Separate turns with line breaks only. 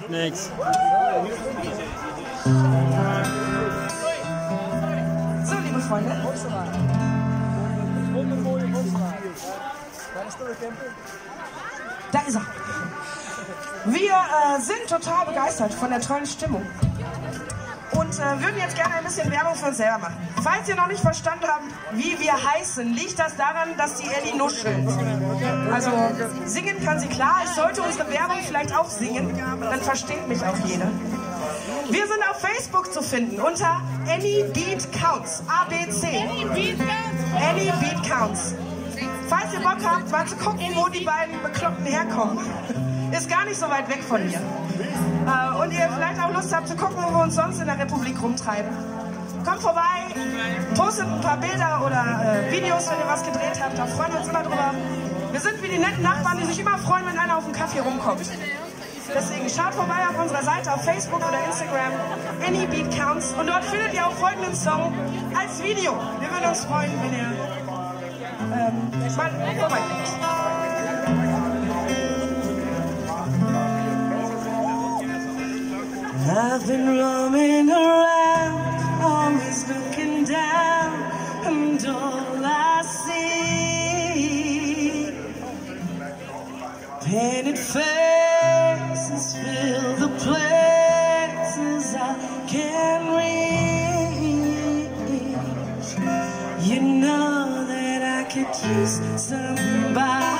Macht nichts.
So, liebe Freunde, da ist er. Wir äh, sind total begeistert von der tollen Stimmung und äh, würden jetzt gerne ein bisschen Werbung für uns selber machen. Falls ihr noch nicht verstanden habt, wie wir heißen, liegt das daran, dass die Ellie nuschelt. Also singen kann sie klar, ich sollte unsere Werbung vielleicht auch singen, dann versteht mich auch jeder. Wir sind auf Facebook zu finden unter Any Beat Counts. ABC. Any Beat Counts. Falls ihr Bock habt, mal zu gucken, wo die beiden Bekloppten herkommen. Ist gar nicht so weit weg von hier. Und ihr vielleicht auch Lust habt zu gucken, wo wir uns sonst in der Republik rumtreiben. Kommt vorbei, postet ein paar Bilder oder äh, Videos, wenn ihr was gedreht habt. Da freuen wir uns immer drüber. Wir sind wie die netten Nachbarn, die sich immer freuen, wenn einer auf den Kaffee rumkommt. Deswegen schaut vorbei auf unserer Seite auf Facebook oder Instagram, Any Beat Counts. Und dort findet ihr auch folgenden Song als Video. Wir würden uns freuen, wenn ihr ähm, mal vorbeiguckt. I've been roaming around, always looking down, and all I see painted faces fill the places I can reach. You know that I could use somebody.